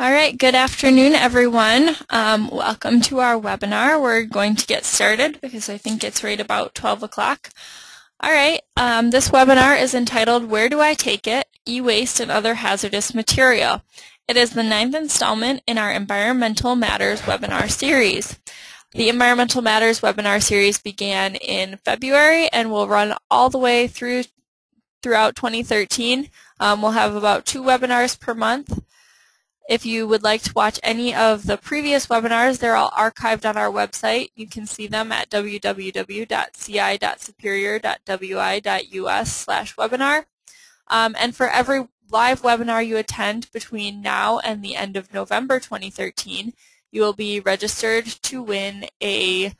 All right, good afternoon, everyone. Um, welcome to our webinar. We're going to get started because I think it's right about 12 o'clock. All right, um, this webinar is entitled Where Do I Take It? E-Waste and Other Hazardous Material. It is the ninth installment in our Environmental Matters webinar series. The Environmental Matters webinar series began in February and will run all the way through throughout 2013. Um, we'll have about two webinars per month. If you would like to watch any of the previous webinars, they're all archived on our website. You can see them at www.ci.superior.wi.us slash webinar. Um, and for every live webinar you attend between now and the end of November 2013, you will be registered to win a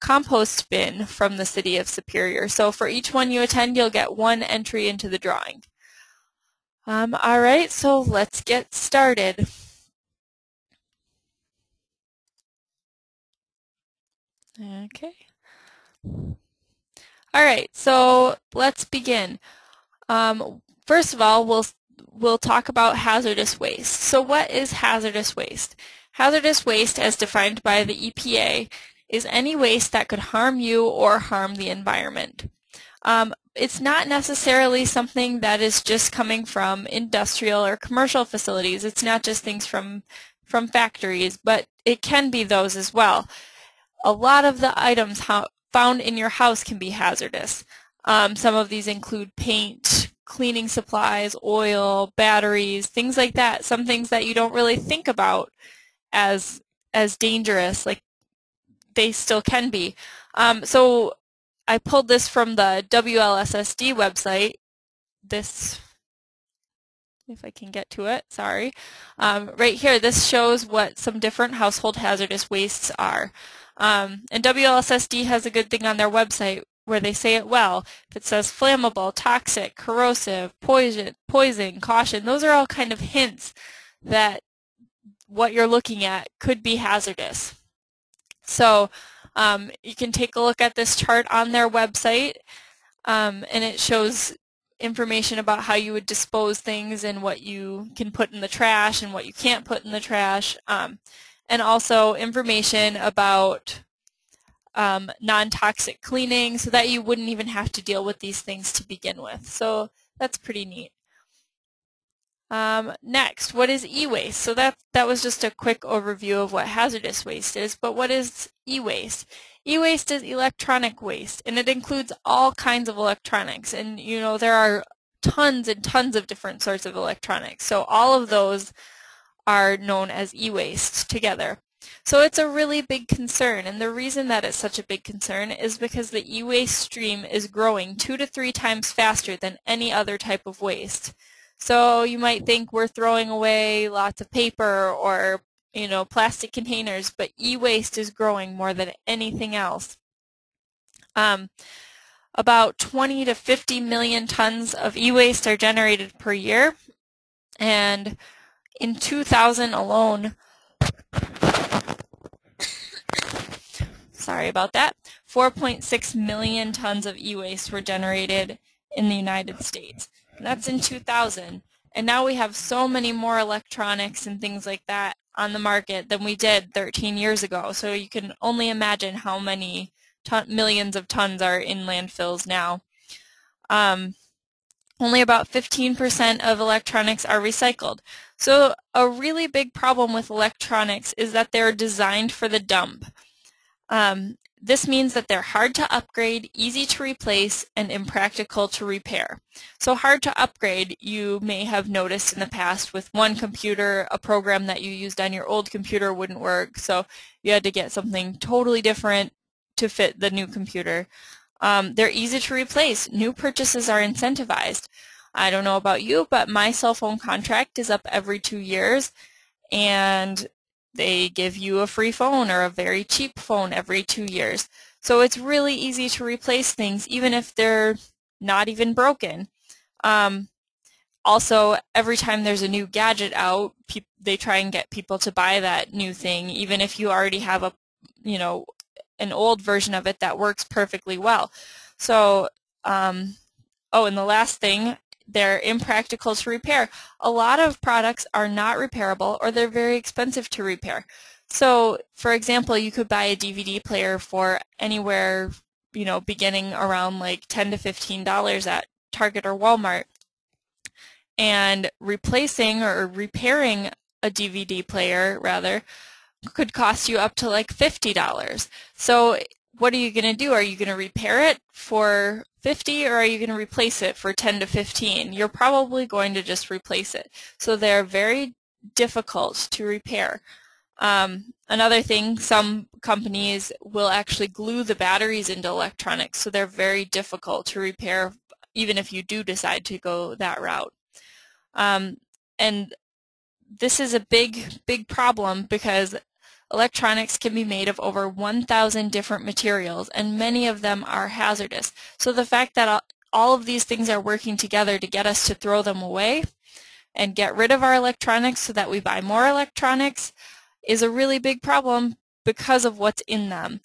compost bin from the City of Superior. So for each one you attend, you'll get one entry into the drawing. Um, all right, so let's get started. Okay. All right, so let's begin. Um, first of all, we'll we'll talk about hazardous waste. So what is hazardous waste? Hazardous waste, as defined by the EPA, is any waste that could harm you or harm the environment. Um, it's not necessarily something that is just coming from industrial or commercial facilities. It's not just things from from factories, but it can be those as well. A lot of the items found in your house can be hazardous. Um, some of these include paint, cleaning supplies, oil, batteries, things like that. Some things that you don't really think about as as dangerous, like they still can be. Um, so I pulled this from the WLSSD website. This, if I can get to it, sorry. Um, right here, this shows what some different household hazardous wastes are. Um, and WLSSD has a good thing on their website where they say it well. If it says flammable, toxic, corrosive, poison, poison, caution, those are all kind of hints that what you're looking at could be hazardous. So um, you can take a look at this chart on their website, um, and it shows information about how you would dispose things and what you can put in the trash and what you can't put in the trash, um, and also information about um, non-toxic cleaning so that you wouldn't even have to deal with these things to begin with. So that's pretty neat. Um, next, what is e-waste? So that, that was just a quick overview of what hazardous waste is, but what is e-waste? E-waste is electronic waste, and it includes all kinds of electronics, and you know there are tons and tons of different sorts of electronics, so all of those are known as e-waste together. So it's a really big concern, and the reason that it's such a big concern is because the e-waste stream is growing two to three times faster than any other type of waste. So you might think we're throwing away lots of paper or you know plastic containers, but e-waste is growing more than anything else. Um, about 20 to 50 million tons of e-waste are generated per year, and in 2000 alone, sorry about that, 4.6 million tons of e-waste were generated in the United States. That's in 2000. And now we have so many more electronics and things like that on the market than we did 13 years ago. So you can only imagine how many millions of tons are in landfills now. Um, only about 15% of electronics are recycled. So a really big problem with electronics is that they're designed for the dump. Um, this means that they're hard to upgrade, easy to replace, and impractical to repair. So hard to upgrade, you may have noticed in the past with one computer, a program that you used on your old computer wouldn't work, so you had to get something totally different to fit the new computer. Um, they're easy to replace. New purchases are incentivized. I don't know about you, but my cell phone contract is up every two years, and they give you a free phone or a very cheap phone every two years. So it's really easy to replace things even if they're not even broken. Um, also, every time there's a new gadget out, they try and get people to buy that new thing, even if you already have a, you know, an old version of it that works perfectly well. So, um, oh, and the last thing they're impractical to repair. A lot of products are not repairable or they're very expensive to repair. So, for example, you could buy a DVD player for anywhere, you know, beginning around like 10 to $15 at Target or Walmart. And replacing or repairing a DVD player, rather, could cost you up to like $50. So what are you going to do? Are you going to repair it for 50 or are you going to replace it for 10 to 15? You're probably going to just replace it. So they're very difficult to repair. Um, another thing, some companies will actually glue the batteries into electronics, so they're very difficult to repair even if you do decide to go that route. Um, and this is a big, big problem because Electronics can be made of over 1,000 different materials, and many of them are hazardous. So the fact that all of these things are working together to get us to throw them away and get rid of our electronics so that we buy more electronics is a really big problem because of what's in them.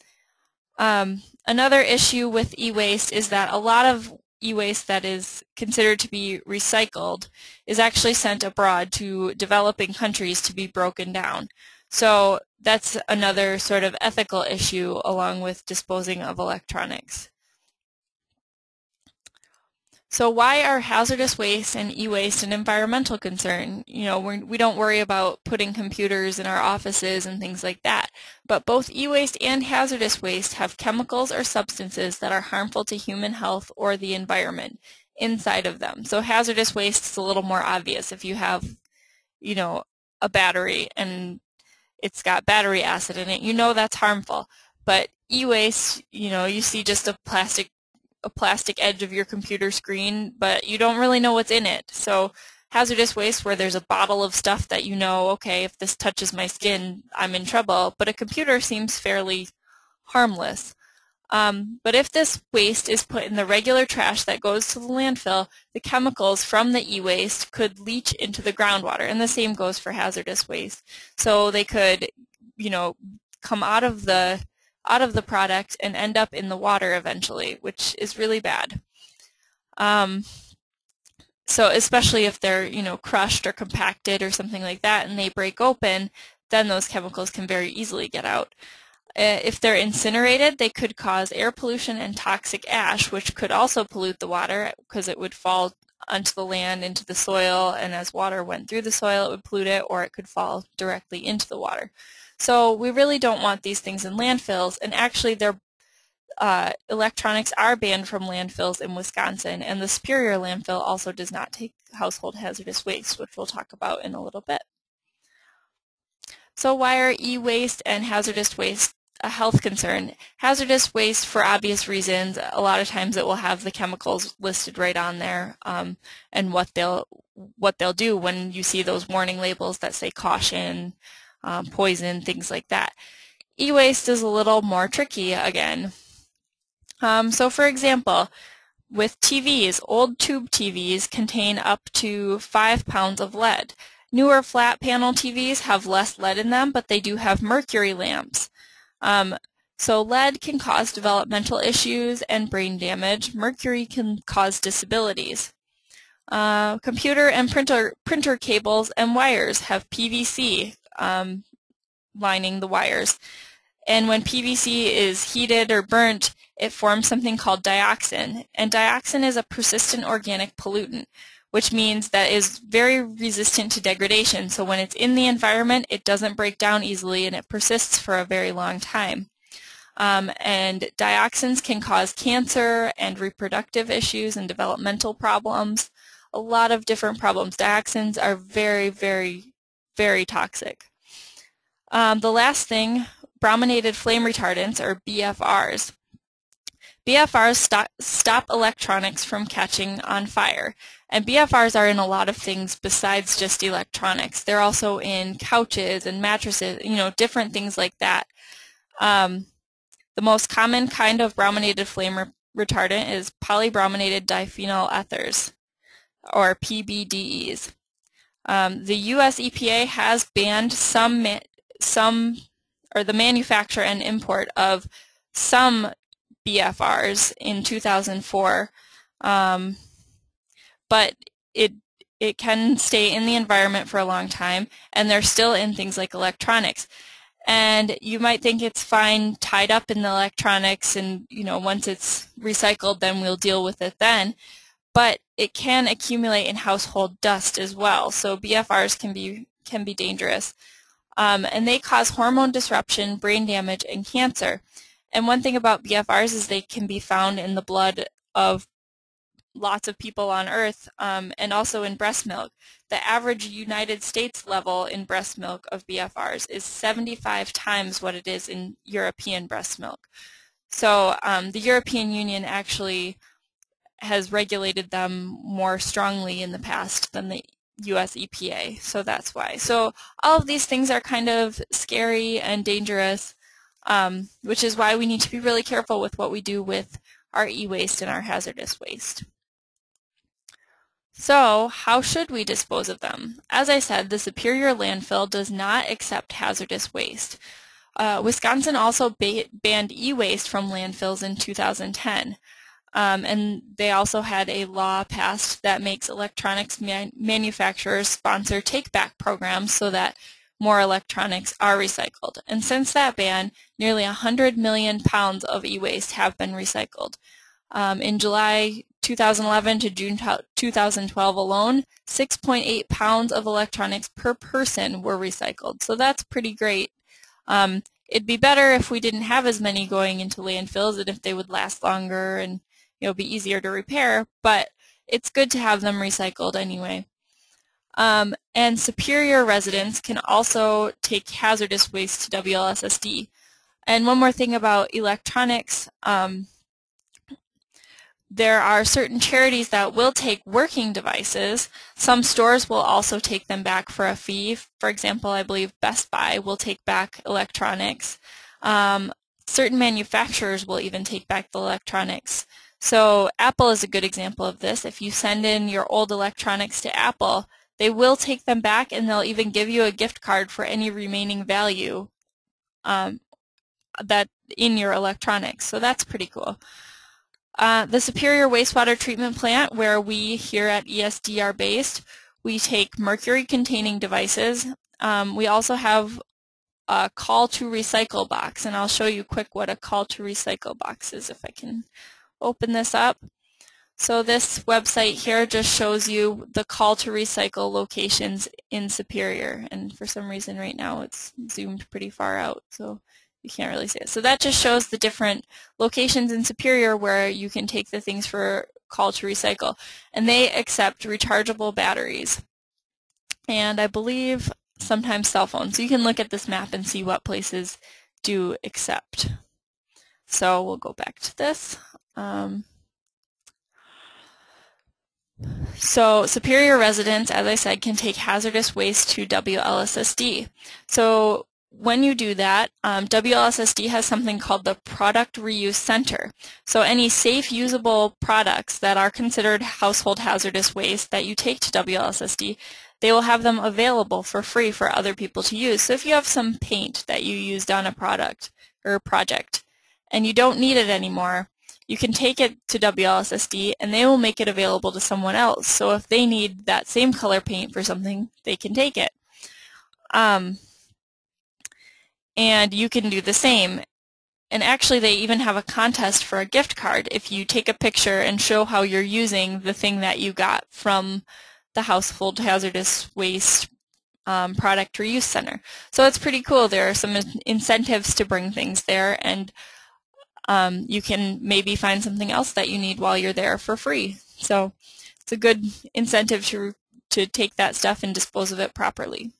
Um, another issue with e-waste is that a lot of e-waste that is considered to be recycled is actually sent abroad to developing countries to be broken down. So that's another sort of ethical issue along with disposing of electronics. So why are hazardous waste and e-waste an environmental concern? You know, we're, we do not worry about putting computers in our offices and things like that. But both e-waste and hazardous waste have chemicals or substances that are harmful to human health or the environment inside of them. So hazardous waste is a little more obvious if you have, you know, a battery and it's got battery acid in it. You know that's harmful. But e-waste, you know, you see just a plastic a plastic edge of your computer screen, but you don't really know what's in it. So hazardous waste where there's a bottle of stuff that you know, okay, if this touches my skin, I'm in trouble. But a computer seems fairly harmless. Um, but if this waste is put in the regular trash that goes to the landfill, the chemicals from the e-waste could leach into the groundwater, and the same goes for hazardous waste. So they could, you know, come out of the out of the product and end up in the water eventually, which is really bad. Um, so especially if they're, you know, crushed or compacted or something like that and they break open, then those chemicals can very easily get out. Uh, if they're incinerated, they could cause air pollution and toxic ash, which could also pollute the water because it would fall onto the land, into the soil, and as water went through the soil, it would pollute it, or it could fall directly into the water. So we really don't want these things in landfills, and actually their uh, electronics are banned from landfills in Wisconsin, and the Superior landfill also does not take household hazardous waste, which we'll talk about in a little bit. So why are e-waste and hazardous waste a health concern. Hazardous waste, for obvious reasons, a lot of times it will have the chemicals listed right on there um, and what they'll what they'll do when you see those warning labels that say caution, um, poison, things like that. E-waste is a little more tricky again. Um, so for example, with TVs, old tube TVs contain up to 5 pounds of lead. Newer flat panel TVs have less lead in them, but they do have mercury lamps. Um, so lead can cause developmental issues and brain damage. Mercury can cause disabilities. Uh, computer and printer, printer cables and wires have PVC um, lining the wires. And when PVC is heated or burnt, it forms something called dioxin. And dioxin is a persistent organic pollutant which means that is very resistant to degradation. So when it's in the environment, it doesn't break down easily and it persists for a very long time. Um, and dioxins can cause cancer and reproductive issues and developmental problems. A lot of different problems. Dioxins are very, very, very toxic. Um, the last thing, brominated flame retardants, or BFRs. BFRs stop, stop electronics from catching on fire. And BFRs are in a lot of things besides just electronics. They're also in couches and mattresses, you know, different things like that. Um, the most common kind of brominated flame re retardant is polybrominated diphenyl ethers, or PBDEs. Um, the U.S. EPA has banned some, some, or the manufacture and import of some BFRs in 2004. Um, but it it can stay in the environment for a long time, and they're still in things like electronics. And you might think it's fine tied up in the electronics, and you know once it's recycled, then we'll deal with it then. But it can accumulate in household dust as well, so BFRs can be can be dangerous. Um, and they cause hormone disruption, brain damage, and cancer. And one thing about BFRs is they can be found in the blood of lots of people on Earth um, and also in breast milk. The average United States level in breast milk of BFRs is 75 times what it is in European breast milk. So um, the European Union actually has regulated them more strongly in the past than the US EPA, so that's why. So all of these things are kind of scary and dangerous, um, which is why we need to be really careful with what we do with our e-waste and our hazardous waste. So, how should we dispose of them? As I said, the Superior landfill does not accept hazardous waste. Uh, Wisconsin also ba banned e-waste from landfills in 2010. Um, and they also had a law passed that makes electronics man manufacturers sponsor take-back programs so that more electronics are recycled. And since that ban, nearly 100 million pounds of e-waste have been recycled. Um, in July 2011 to June 2012 alone, 6.8 pounds of electronics per person were recycled. So that's pretty great. Um, it'd be better if we didn't have as many going into landfills and if they would last longer and you know, be easier to repair, but it's good to have them recycled anyway. Um, and Superior residents can also take hazardous waste to WLSSD. And one more thing about electronics, um, there are certain charities that will take working devices. Some stores will also take them back for a fee. For example, I believe Best Buy will take back electronics. Um, certain manufacturers will even take back the electronics. So Apple is a good example of this. If you send in your old electronics to Apple, they will take them back and they'll even give you a gift card for any remaining value um, that in your electronics. So that's pretty cool. Uh, the Superior Wastewater Treatment Plant, where we here at ESD are based, we take mercury-containing devices. Um, we also have a call to recycle box, and I'll show you quick what a call to recycle box is if I can open this up. So this website here just shows you the call to recycle locations in Superior and for some reason right now it's zoomed pretty far out so you can't really see it. So that just shows the different locations in Superior where you can take the things for call to recycle and they accept rechargeable batteries and I believe sometimes cell phones. So you can look at this map and see what places do accept. So we'll go back to this. Um, so Superior residents, as I said, can take hazardous waste to WLSSD. So when you do that, um, WLSSD has something called the Product Reuse Center. So any safe, usable products that are considered household hazardous waste that you take to WLSSD, they will have them available for free for other people to use. So if you have some paint that you used on a product or project and you don't need it anymore, you can take it to WLSSD and they will make it available to someone else. So if they need that same color paint for something, they can take it. Um, and you can do the same. And actually they even have a contest for a gift card if you take a picture and show how you're using the thing that you got from the Household Hazardous Waste um, Product Reuse Center. So it's pretty cool. There are some incentives to bring things there and um, you can maybe find something else that you need while you're there for free. So it's a good incentive to, to take that stuff and dispose of it properly.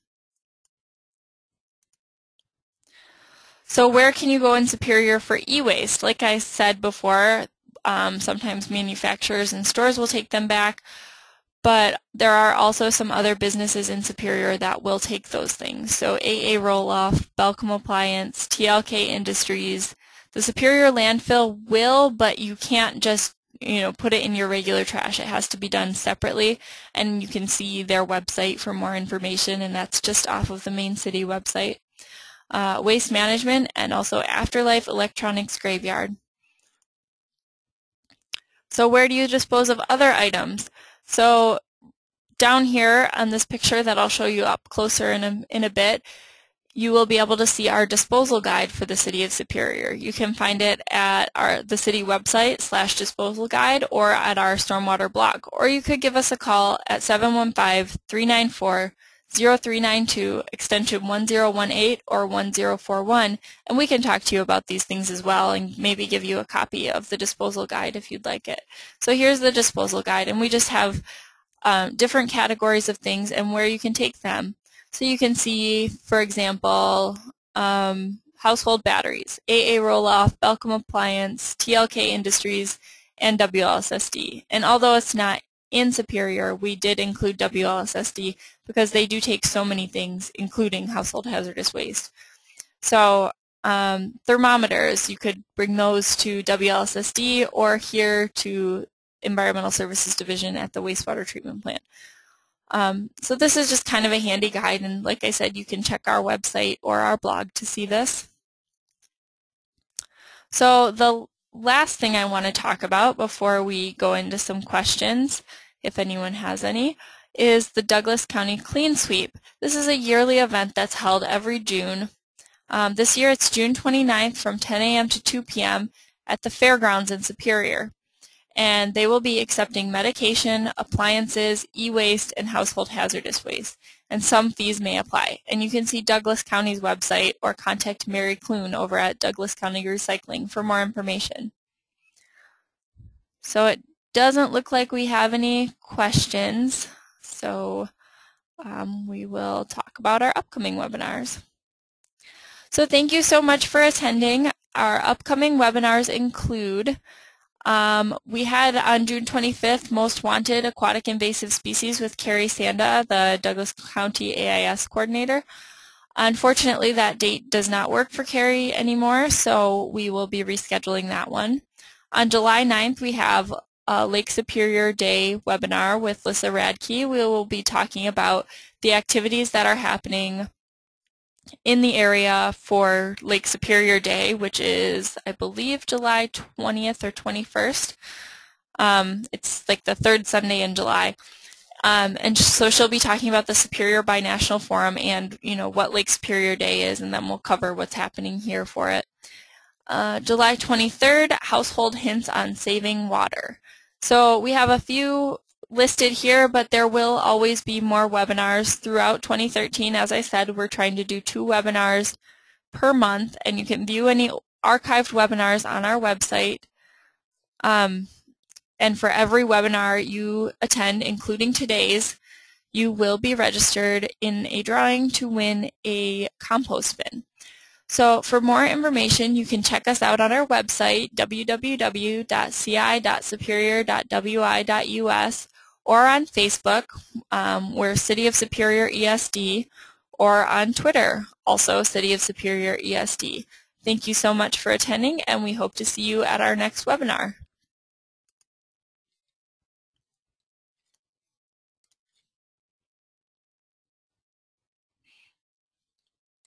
So where can you go in Superior for e-waste? Like I said before, um, sometimes manufacturers and stores will take them back, but there are also some other businesses in Superior that will take those things. So AA Roll-Off, Belcom Appliance, TLK Industries, the Superior landfill will, but you can't just you know, put it in your regular trash. It has to be done separately, and you can see their website for more information, and that's just off of the main city website. Uh, waste management and also Afterlife Electronics Graveyard. So where do you dispose of other items? So down here on this picture that I'll show you up closer in a, in a bit, you will be able to see our disposal guide for the City of Superior. You can find it at our the city website slash disposal guide or at our stormwater blog. Or you could give us a call at 715-394-0392 extension 1018 or 1041 and we can talk to you about these things as well and maybe give you a copy of the disposal guide if you'd like it. So here's the disposal guide and we just have um, different categories of things and where you can take them. So you can see, for example, um, household batteries, AA Roll-Off, Belcom Appliance, TLK Industries, and WLSSD. And although it's not in Superior, we did include WLSSD because they do take so many things, including household hazardous waste. So um, thermometers, you could bring those to WLSSD or here to Environmental Services Division at the wastewater treatment plant. Um, so this is just kind of a handy guide and like I said you can check our website or our blog to see this. So the last thing I want to talk about before we go into some questions, if anyone has any, is the Douglas County Clean Sweep. This is a yearly event that's held every June. Um, this year it's June 29th from 10 a.m. to 2 p.m. at the fairgrounds in Superior and they will be accepting medication, appliances, e-waste, and household hazardous waste. And some fees may apply. And you can see Douglas County's website or contact Mary Clune over at Douglas County Recycling for more information. So it doesn't look like we have any questions. So um, we will talk about our upcoming webinars. So thank you so much for attending. Our upcoming webinars include um, we had on June 25th Most Wanted Aquatic Invasive Species with Carrie Sanda, the Douglas County AIS coordinator. Unfortunately, that date does not work for Carrie anymore, so we will be rescheduling that one. On July 9th, we have a Lake Superior Day webinar with Lissa Radke. We will be talking about the activities that are happening in the area for Lake Superior Day, which is, I believe, July 20th or 21st. Um, it's like the third Sunday in July. Um, and so she'll be talking about the Superior Binational Forum and, you know, what Lake Superior Day is, and then we'll cover what's happening here for it. Uh, July 23rd, Household Hints on Saving Water. So we have a few listed here, but there will always be more webinars throughout 2013. As I said, we're trying to do two webinars per month, and you can view any archived webinars on our website. Um, and for every webinar you attend, including today's, you will be registered in a drawing to win a compost bin. So for more information, you can check us out on our website, www.ci.superior.wi.us, or on Facebook, um, we're City of Superior ESD, or on Twitter, also City of Superior ESD. Thank you so much for attending, and we hope to see you at our next webinar.